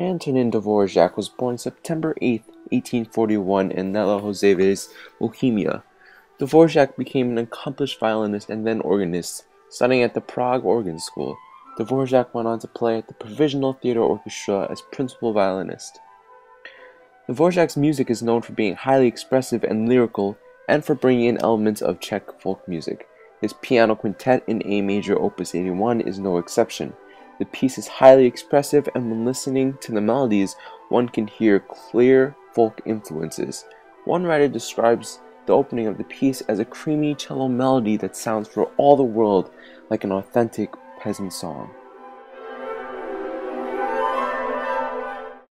Antonin Dvorak was born September 8, 1841 in Nelahozeves, Bohemia. Dvorak became an accomplished violinist and then organist, studying at the Prague Organ School. Dvorak went on to play at the Provisional Theatre Orchestra as principal violinist. Dvorak's music is known for being highly expressive and lyrical, and for bringing in elements of Czech folk music. His piano quintet in A major, opus 81, is no exception. The piece is highly expressive, and when listening to the melodies, one can hear clear folk influences. One writer describes the opening of the piece as a creamy cello melody that sounds for all the world like an authentic peasant song.